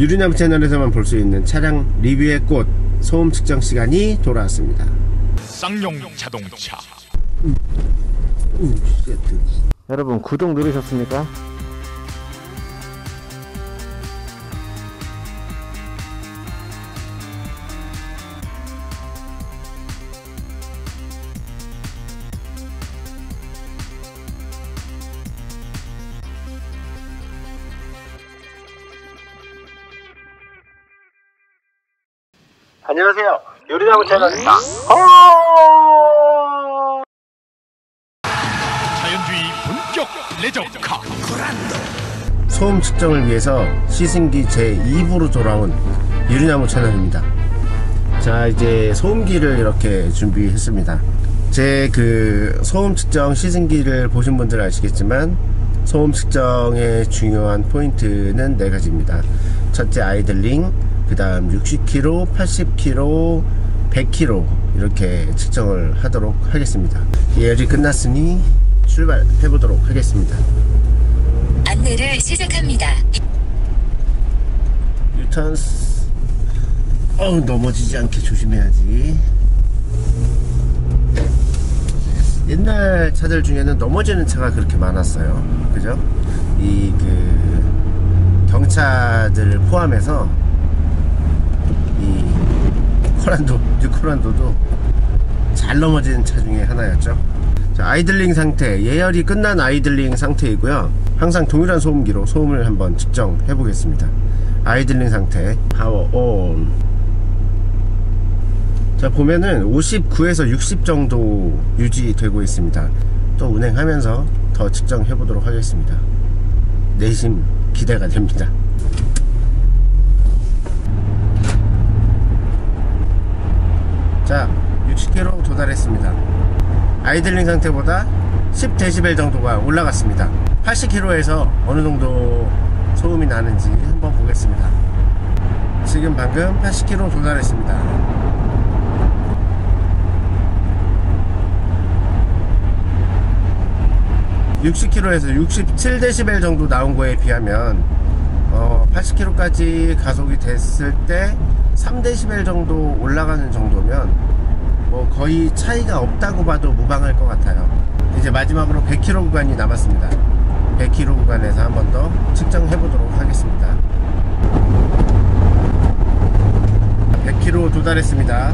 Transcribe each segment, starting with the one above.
유리나무 채널에서만 볼 수 있는 차량 리뷰의 꽃 소음 측정 시간이 돌아왔습니다. 쌍용 자동차 우, 세트. 여러분 구독 누르셨습니까? 안녕하세요. 요리나무 채널입니다. 자연주의 본격 레저카 소음 측정을 위해서 시승기 제2부로 돌아온 유리나무 채널입니다. 자, 이제 소음기를 이렇게 준비했습니다. 제 그 소음 측정 시승기를 보신 분들 아시겠지만 소음 측정의 중요한 포인트는 네 가지입니다. 첫째 아이들링, 그 다음 60km, 80km, 100km 이렇게 측정을 하도록 하겠습니다. 예열이 끝났으니 출발해 보도록 하겠습니다. 안내를 시작합니다. 유턴스 어우 넘어지지 않게 조심해야지 옛날 차들 중에는 넘어지는 차가 그렇게 많았어요 그죠 이 그 경차들 포함해서 이 코란도 뉴코란도도 잘 넘어지는 차 중에 하나였죠 자, idling 상태 예열이 끝난 idling 상태이고요 항상 동일한 소음기로 소음을 한번 측정해 보겠습니다 idling 상태 power on. 자 보면은 59에서 60 정도 유지되고 있습니다. 또 운행하면서 더 측정해 보도록 하겠습니다. 내심 기대가 됩니다. 자 60km 도달했습니다. 아이들링 상태보다 10dB 정도가 올라갔습니다. 80km에서 어느 정도 소음이 나는지 한번 보겠습니다. 지금 방금 80km 도달했습니다. (60km에서) (67dB) 정도 나온 거에 비하면 어, 80km까지 가속이 됐을 때 3dB 정도 올라가는 정도면 뭐 거의 차이가 없다고 봐도 무방할 것 같아요. 이제 마지막으로 100km 구간이 남았습니다. 100km 구간에서 한 번 더 측정해 보도록 하겠습니다. 100km 도달했습니다.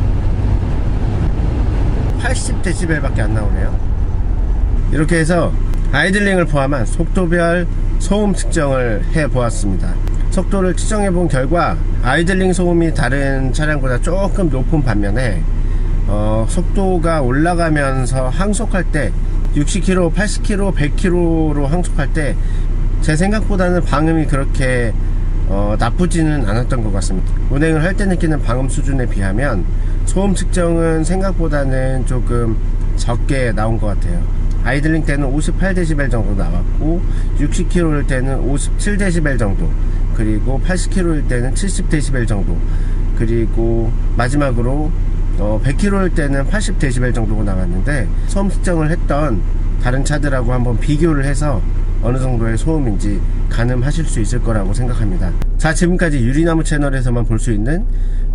80dB 밖에 안 나오네요. 이렇게 해서 아이들링을 포함한 속도별 소음 측정을 해 보았습니다. 속도를 측정해 본 결과 아이들링 소음이 다른 차량보다 조금 높은 반면에 어, 속도가 올라가면서 항속할 때 60km, 80km, 100km로 항속할 때 제 생각보다는 방음이 그렇게 어, 나쁘지는 않았던 것 같습니다. 운행을 할 때 느끼는 방음 수준에 비하면 소음 측정은 생각보다는 조금 적게 나온 것 같아요. 아이들링 때는 58dB 정도 나왔고 60km일 때는 57dB 정도 그리고 80km일 때는 70dB 정도 그리고 마지막으로 어, 100km일 때는 80dB 정도가 나왔는데 소음 측정을 했던 다른 차들하고 한번 비교를 해서 어느 정도의 소음인지 가늠하실 수 있을 거라고 생각합니다. 자 지금까지 유리나무 채널에서만 볼 수 있는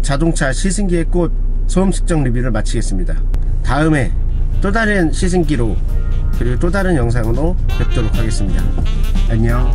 자동차 시승기의 꽃 소음 측정 리뷰를 마치겠습니다. 다음에 또 다른 시승기로 그리고 또 다른 영상으로 뵙도록 하겠습니다. 안녕